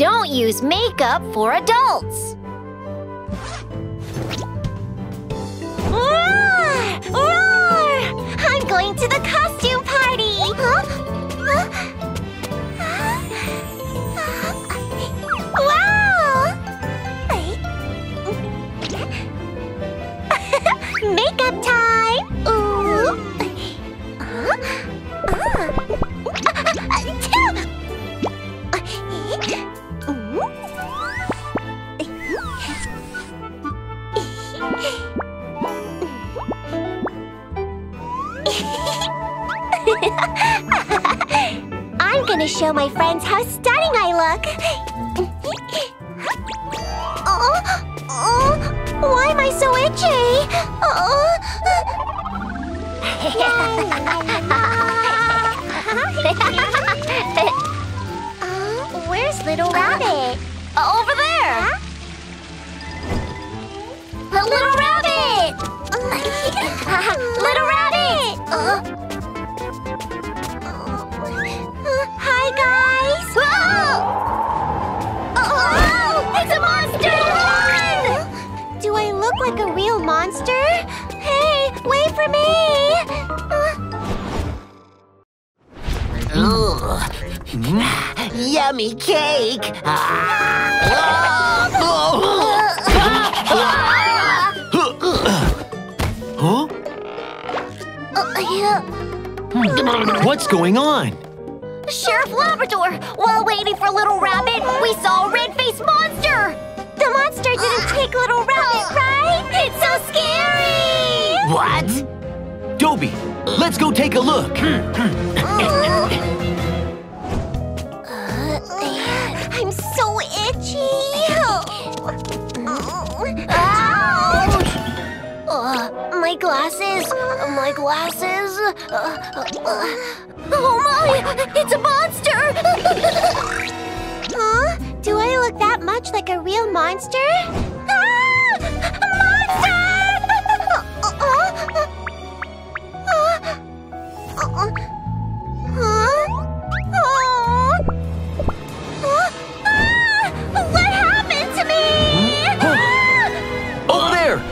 don't use makeup for adults. Show my friends how stunning I look! oh, oh, why am I so itchy? Oh. For me! Yummy cake! Ah. Huh? What's going on? Sheriff Labrador, while waiting for Little Rabbit, we saw a red-faced monster! The monster didn't take Little Rabbit, right? It's so scary! What? Dobie, let's go take a look. I'm so itchy. Ouch! Uh, my glasses, my glasses. Uh, uh, oh my! It's a monster! Huh? Do I look that much like a real monster?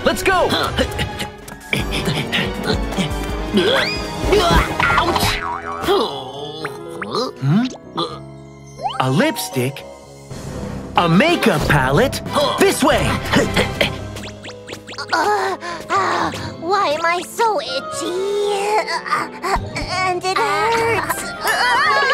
Let's go. Hmm? A lipstick? A makeup palette? This way! Ah, why am I so itchy? Uh, and it hurts.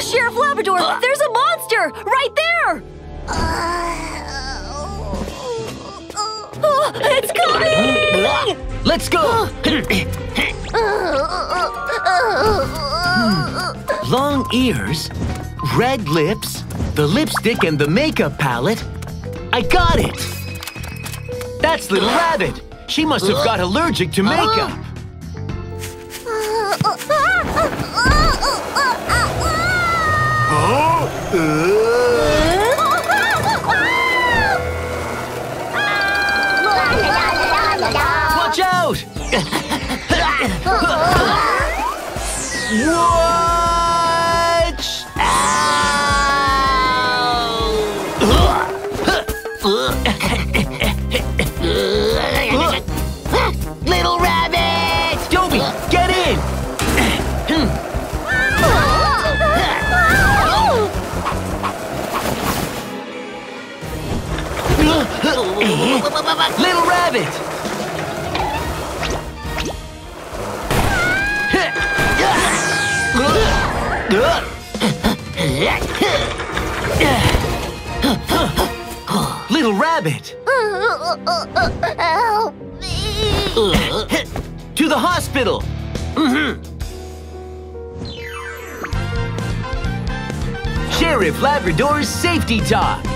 Sheriff Labrador, there's a monster right there! Oh, it's coming! Let's go! ears, red lips, the lipstick and the makeup palette. I got it! That's Little Rabbit. She must have got allergic to makeup. Watch out! Watch Little Rabbit! Little Rabbit! Help me! To the hospital! Mm-hmm. Sheriff Labrador's Safety Talk.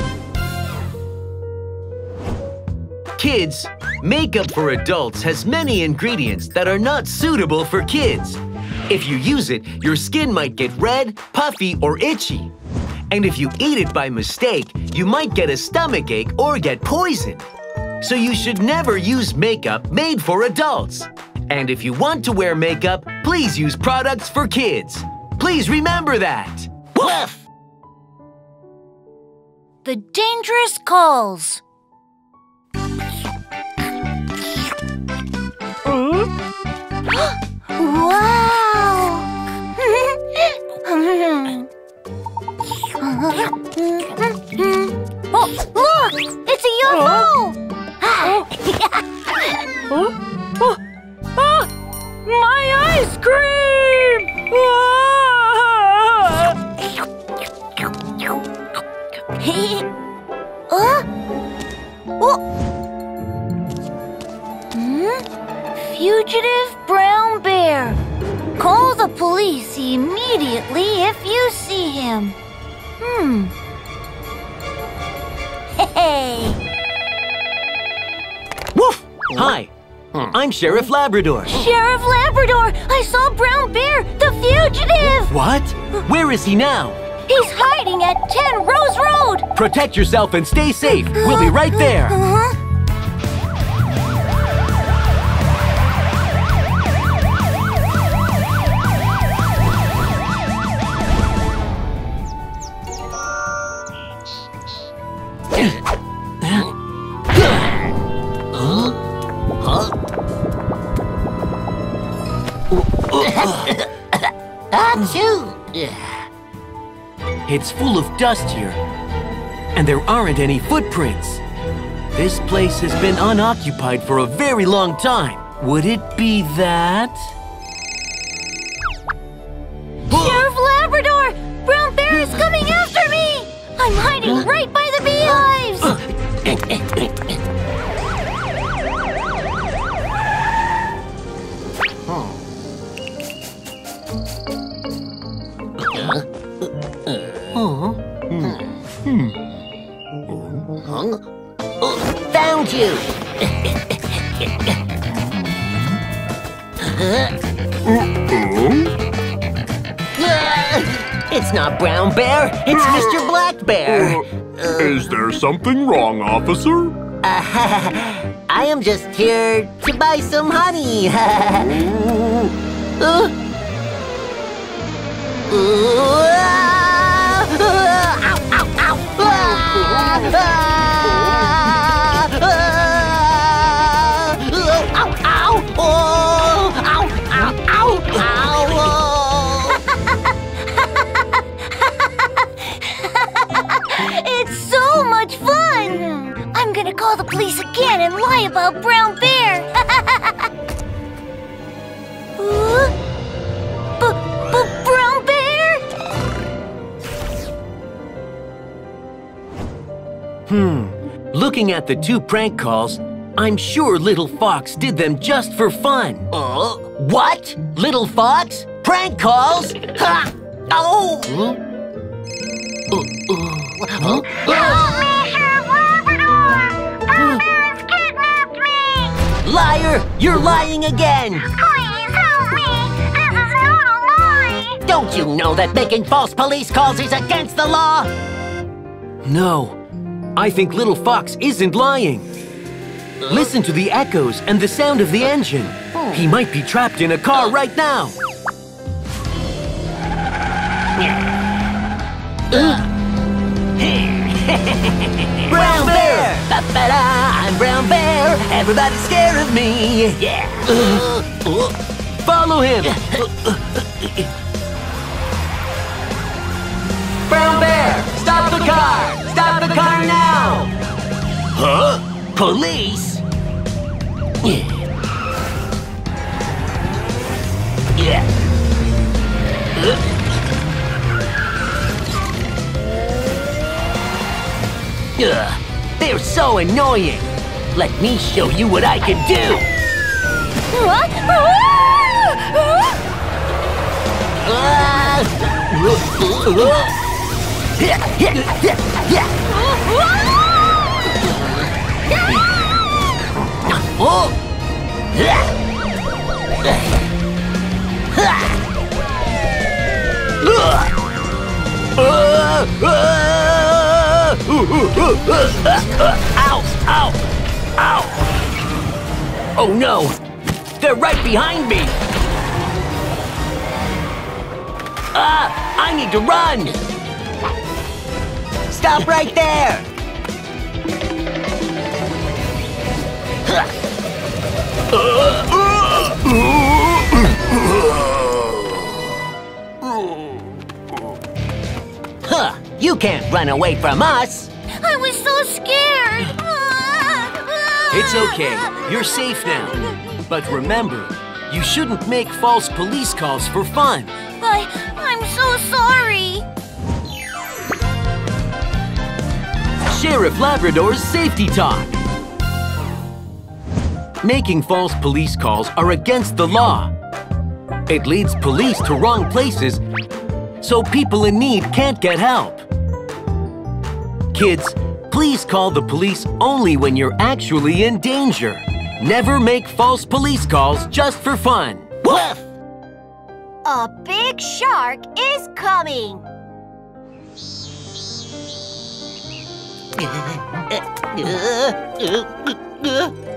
Kids, makeup for adults has many ingredients that are not suitable for kids. If you use it, your skin might get red, puffy, or itchy. And if you eat it by mistake, you might get a stomach ache or get poisoned. So you should never use makeup made for adults. And if you want to wear makeup, please use products for kids. Please remember that. Woof! The dangerous calls. Oh, look! It's a UFO! Oh. Oh. Oh. My ice cream! huh? Oh. Fugitive brown bear. Call the police immediately if you see him. Hmm. Hey! Woof! Hi, hmm. Hmm. I'm Sheriff Labrador. Sheriff Labrador! I saw Brown Bear, the fugitive! What? Where is he now? He's hiding at 10 Rose Road! Protect yourself and stay safe. We'll be right there. Uh-huh. It's full of dust here. And there aren't any footprints. This place has been unoccupied for a very long time. Would it be that? Found you! It's not Brown Bear, it's Mr. Black Bear. Is there something wrong, officer? I am just here to buy some honey. Uh, ow, It's so much fun! I'm gonna call the police again and lie about Brown Bear! Looking at the two prank calls, I'm sure Little Fox did them just for fun. Uh, what? Little Fox? Prank calls? Ha! Oh! Help me, Sheriff Labrador! Brown kidnapped me! Liar! You're lying again! Please help me! This is not a lie! Don't you know that making false police calls is against the law? No, I think Little Fox isn't lying. Listen to the echoes and the sound of the engine. He might be trapped in a car right now. Brown Bear! I'm Brown Bear! Everybody's scared of me! Yeah! Follow him! Brown Bear! Stop the car! Stop the car now! Huh? Police? Yeah. Yeah. Ugh, they're so annoying. Let me show you what I can do. What? Ah! Oh no! They're right behind me! Ah! I need to run! Stop right there! Huh! You can't run away from us! I was so scared. It's okay. You're safe now. But remember, you shouldn't make false police calls for fun. I, I'm so sorry. Sheriff Labrador's Safety Talk. Making false police calls are against the law. It leads police to wrong places, so people in need can't get help. Kids, please call the police only when you're actually in danger. Never make false police calls just for fun. Woof! A big shark is coming.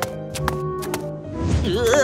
Don't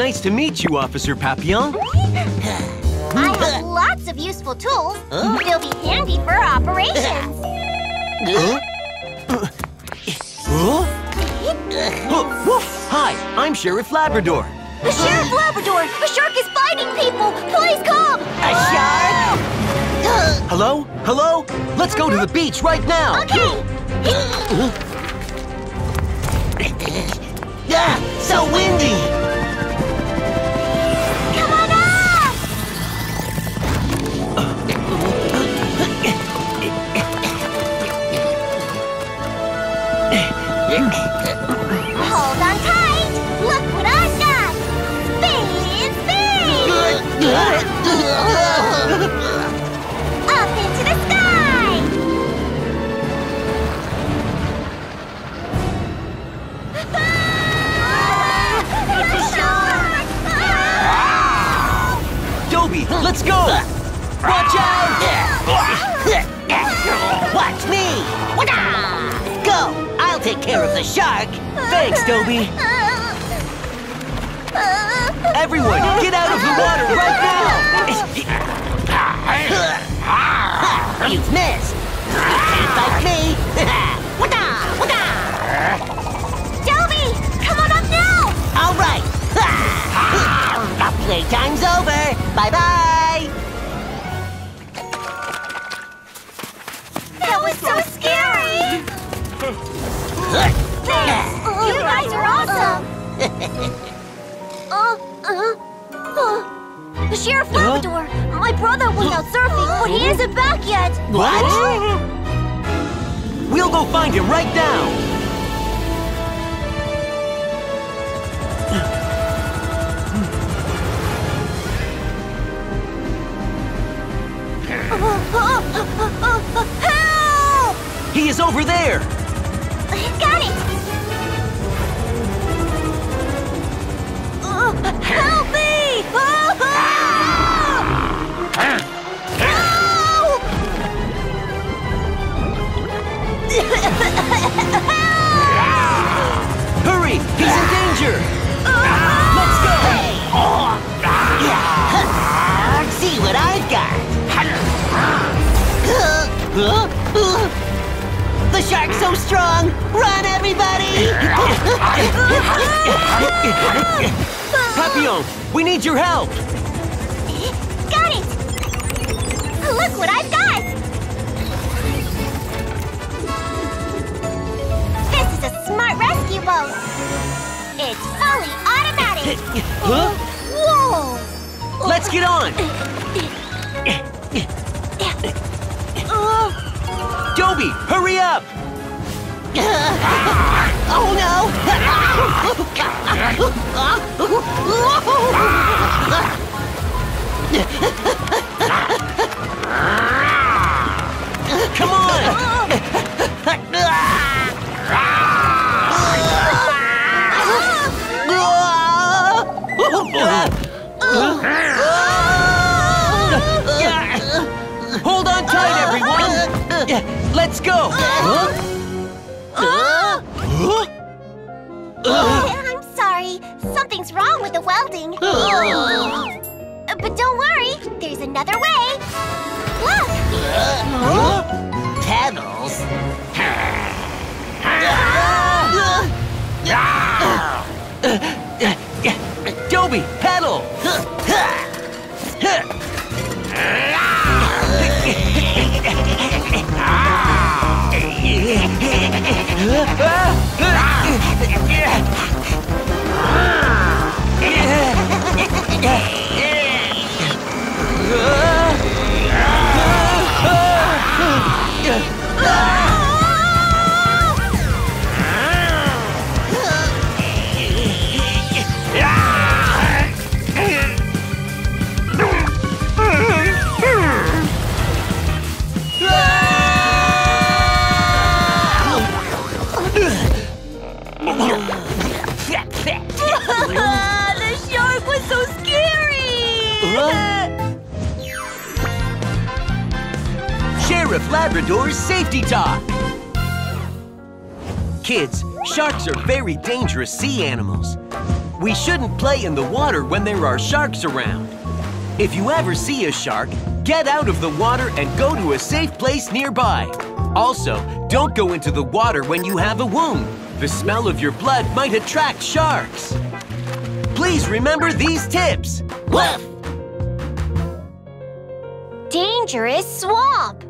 Nice to meet you, Officer Papillon. I have lots of useful tools. They'll be handy for operations. Huh? Woof. Hi, I'm Sheriff Labrador. The Sheriff Labrador! A shark is biting people! Please come! A shark? Hello? Hello? Let's go to the beach right now. Okay! Ah, so windy! Dobie. uh, uh, uh. The Sheriff Labrador! My brother went out surfing, but he isn't back yet! What? We'll go find him right now! Help! He is over there! Help me! Help! Hurry! He's in danger! Let's go! See what I've got! The shark's so strong! Run, everybody! Papillon, we need your help! Got it! Look what I've got! This is a smart rescue boat! It's fully automatic! Huh? Oh, whoa! Let's get on! Dobie, hurry up! Oh no! Come on! Hold on tight, everyone! Let's go! I'm sorry. Something's wrong with the welding. Uh, But don't worry, there's another way. Look! Pedals? Dobie, pedal! Labrador's Safety Talk. Kids, sharks are very dangerous sea animals. We shouldn't play in the water when there are sharks around. If you ever see a shark, get out of the water and go to a safe place nearby. Also, don't go into the water when you have a wound. The smell of your blood might attract sharks. Please remember these tips. Woof! Dangerous swamp.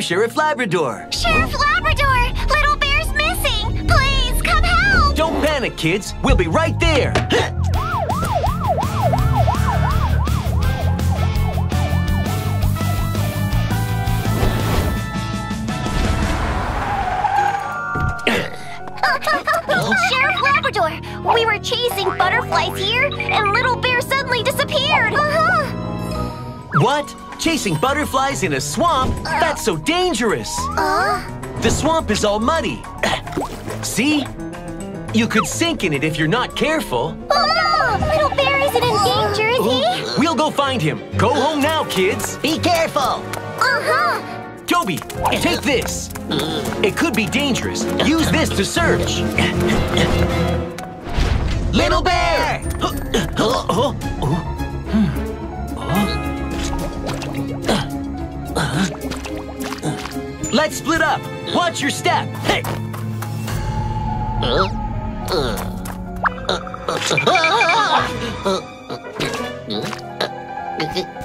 I'm Sheriff Labrador. Sheriff Labrador! Little bear's missing! Please, come help! Don't panic, kids. We'll be right there. Sheriff Labrador! We were chasing butterflies here, and Little Bear suddenly disappeared! Uh-huh! What? Chasing butterflies in a swamp? That's so dangerous. Uh? The swamp is all muddy. See? You could sink in it if you're not careful. Oh no! Little Bear isn't in danger, is he? We'll go find him. Go home now, kids. Be careful! Uh-huh! Toby, take this. It could be dangerous. Use this to search. Little bear! Let's split up. Watch your step. Hey!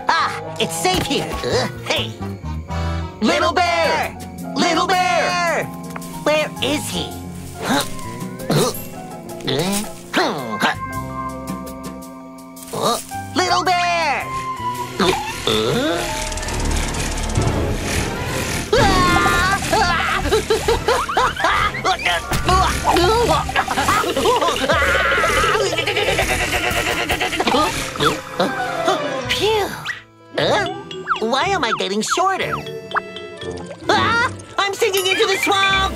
Ah, it's safe here! Hey! Little bear! Little bear! Where is he? Phew! Huh? Why am I getting shorter? Ah! I'm sinking into the swamp!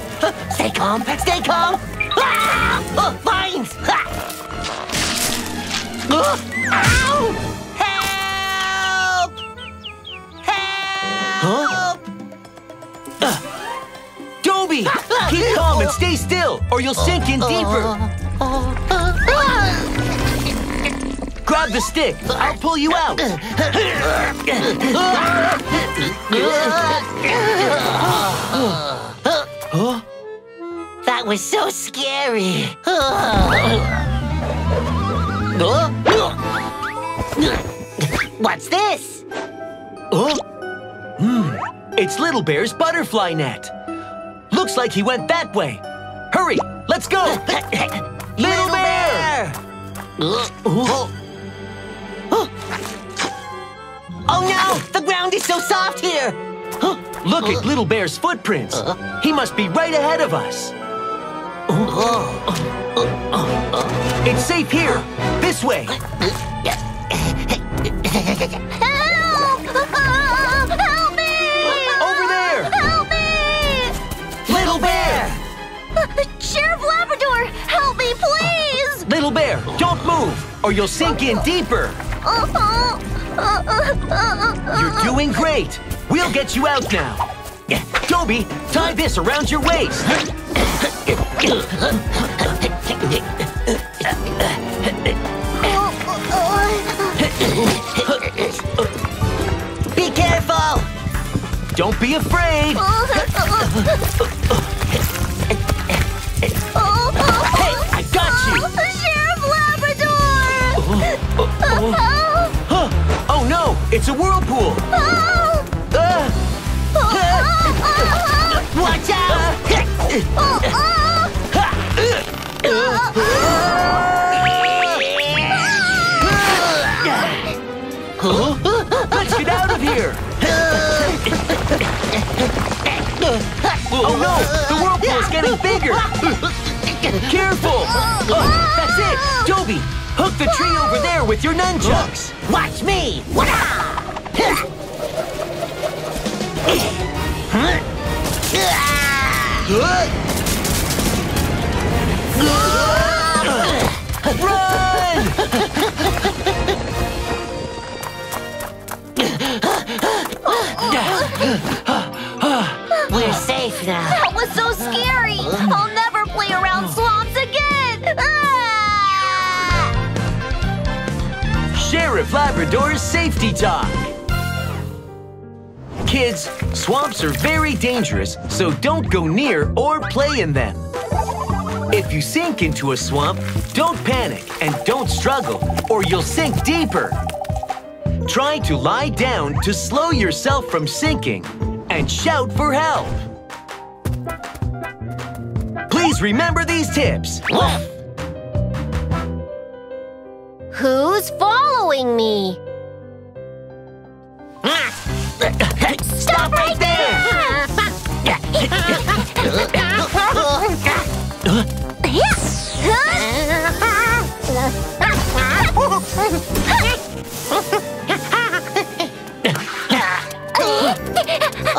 Stay calm, stay calm! Ah! Oh, vines! Ah! Ow! Help! Help! Keep calm and stay still, or you'll sink in deeper. Grab the stick. I'll pull you out. That was so scary. What's this? Huh? Hmm. It's Little Bear's butterfly net. Looks like he went that way. Hurry, let's go. Little Bear! Oh. Oh no! The ground is so soft here! Look at Little Bear's footprints. He must be right ahead of us. It's safe here. This way. me, please! Little Bear, don't move, or you'll sink in deeper. You're doing great. We'll get you out now. Toby, tie this around your waist. Be careful! Don't be afraid. It's a whirlpool. Ah. Watch out! Let's get out of here. Oh no, the whirlpool is getting bigger. Careful. Oh, that's it. Toby, hook the tree over there with your nunchucks. Watch me! Run! We're safe now. Labrador's safety talk. Kids, swamps are very dangerous, so don't go near or play in them. If you sink into a swamp, don't panic and don't struggle, or you'll sink deeper. Try to lie down to slow yourself from sinking and shout for help. Please remember these tips. Who's following me? Stop right there!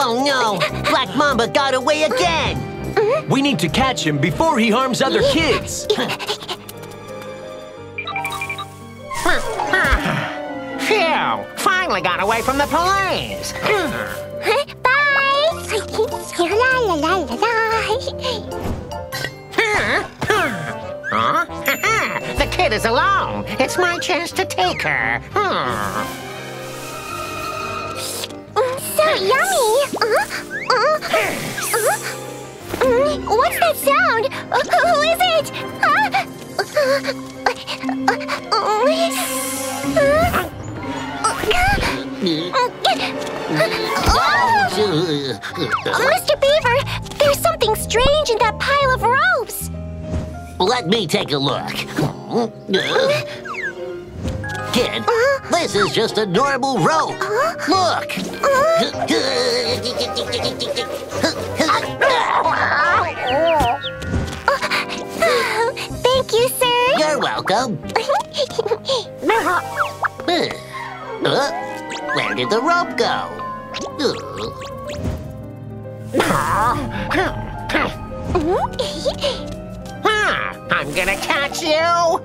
Oh no! Black Mamba got away again! We need to catch him before he harms other kids. Phew! Finally got away from the police. Bye! la la la la the kid is alone. It's my chance to take her. So yummy! Uh, uh, uh, what's that sound? Who is it? Huh? Oh, Mr. Beaver, there's something strange in that pile of ropes. Let me take a look. Kid, this is just a normal rope. Look! Thank you, sir. You're welcome. Uh, Where did the rope go? Ugh. Ah, I'm gonna catch you!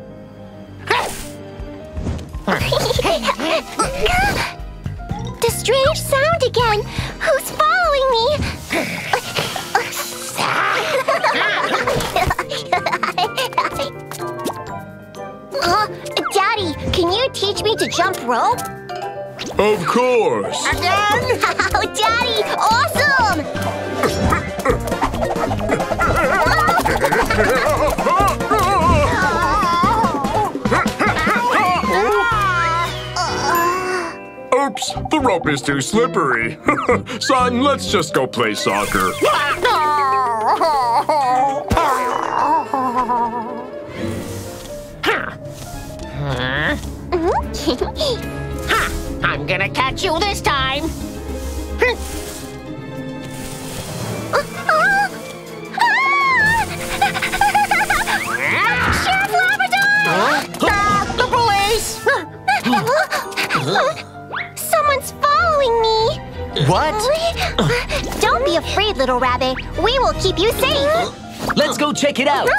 The strange sound again. Who's following me? uh, Daddy, can you teach me to jump rope? Of course. Again? Oh, Daddy, awesome! Oops, the rope is too slippery. Son, let's just go play soccer. Ha! I'm gonna catch you this time! Sheriff Labrador! Uh, the police! Someone's following me! What? Don't be afraid, little rabbit. We will keep you safe. Let's go check it out.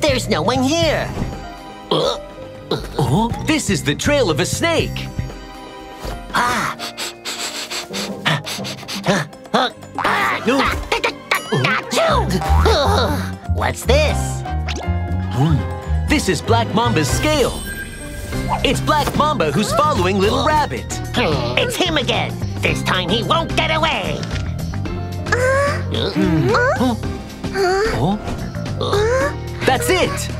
There's no one here. This is the trail of a snake. What's this? Hmm. This is Black Mamba's scale. It's Black Mamba who's following Little Rabbit. It's him again. This time he won't get away. Oh? That's it!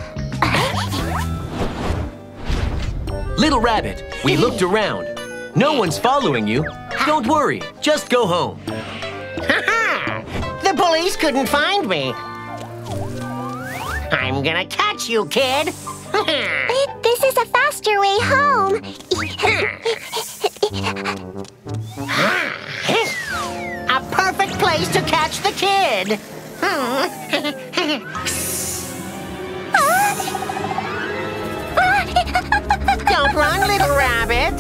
Rabbit, we looked around. No one's following you. Don't worry, just go home. The police couldn't find me. I'm gonna catch you, kid. This is a faster way home. A perfect place to catch the kid. Don't run, little rabbit.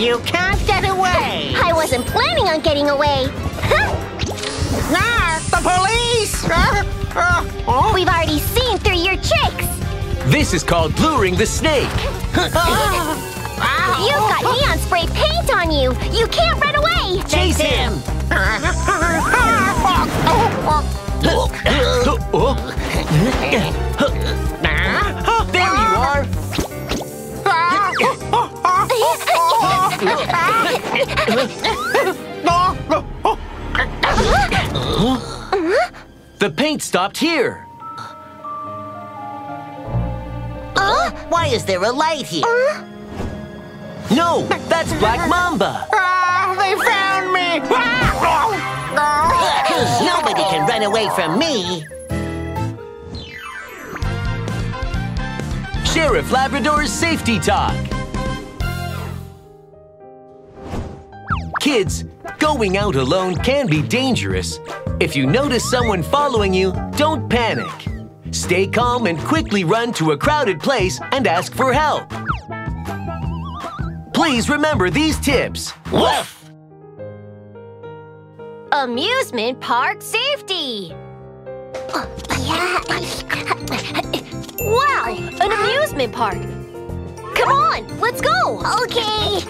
You can't get away. I wasn't planning on getting away. Ah, the police! Oh. We've already seen through your tricks. This is called luring the snake. You've got neon spray paint on you. You can't run away. Chase him. Oh, oh. There you are. The paint stopped here. Why is there a light here? No, that's Black Mamba. Ah, they found me! Nobody can run away from me. Sheriff Labrador's Safety Talk. Kids, going out alone can be dangerous. If you notice someone following you, don't panic. Stay calm and quickly run to a crowded place and ask for help. Please remember these tips. Woof! Amusement park safety. Wow, an amusement park. Come on, let's go. Okay.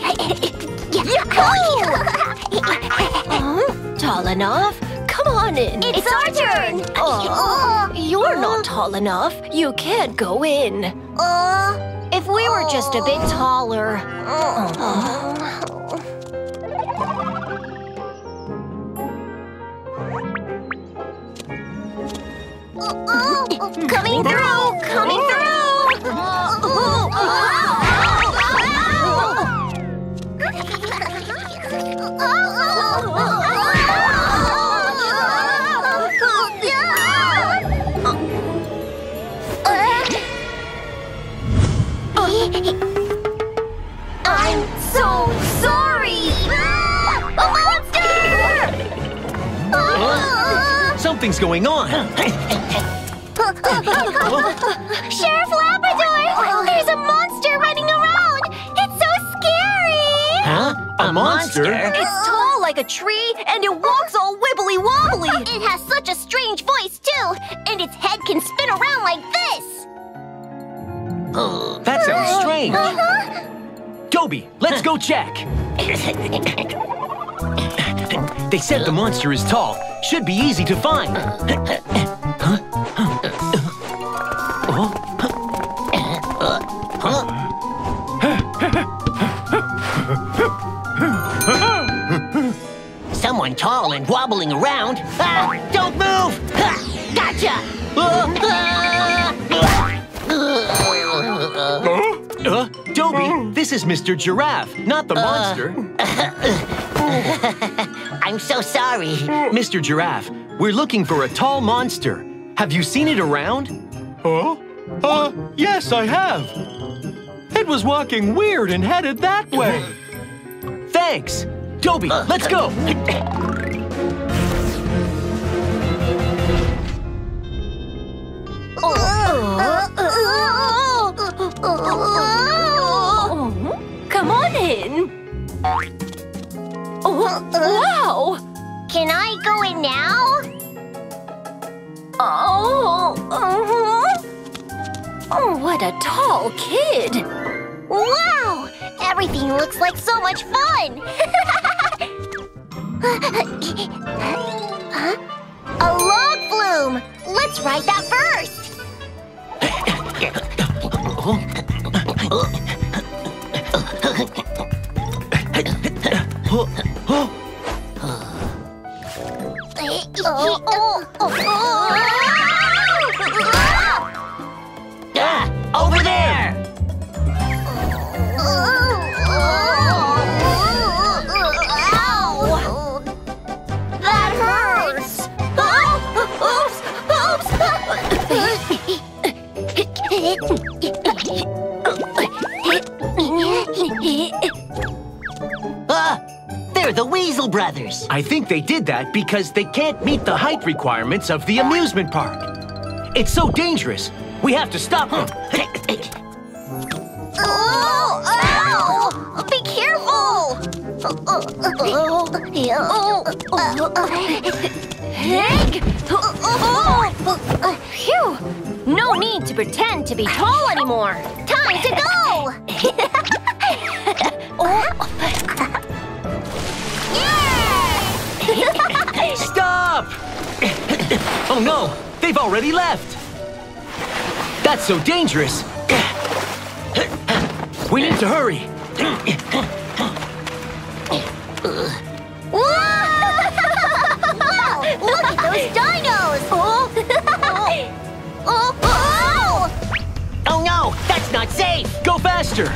Tall enough? Come on in. It's our turn. Oh, you're not tall enough. You can't go in. Uh, If we were just a bit taller. coming through. Coming oh. I'm Something's going on. Sheriff Labrador! There's a monster running around! It's so scary! Huh? A monster? It's tall like a tree, and it walks all wibbly wobbly. It has such a strange voice, too! And its head can spin around like this! That sounds strange. Uh-huh. Toby, let's go check. They said the monster is tall. Should be easy to find. Someone tall and wobbling around. Ah, don't move! Gotcha! Uh, Toby, this is Mr. Giraffe, not the monster. I'm so sorry. Mr. Giraffe, we're looking for a tall monster. Have you seen it around? Huh? Uh, yes, I have. It was walking weird and headed that way. Thanks. Toby, let's go. Come on in. Oh, wow! Can I go in now? Oh, uh-huh. oh, what a tall kid! Wow! Everything looks like so much fun! huh? A log flume! Let's ride that first! Oh, that because they can't meet the height requirements of the amusement park. It's so dangerous. We have to stop them. Oh, ow! Be careful! Egg! Phew! No need to pretend to be tall anymore. Time to go! Oh no, they've already left. That's so dangerous. We need to hurry. Wow! Look at those dinos! Oh! Oh! Oh! Oh no, that's not safe! Go faster.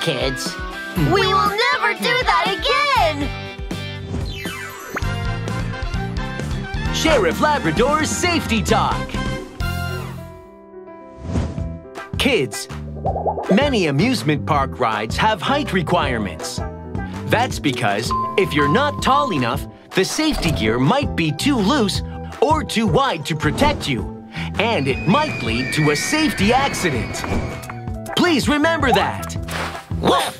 Kids. We will never do that again! Sheriff Labrador's Safety Talk. Kids, many amusement park rides have height requirements. That's because if you're not tall enough, the safety gear might be too loose or too wide to protect you, and it might lead to a safety accident. Please remember that. Woof!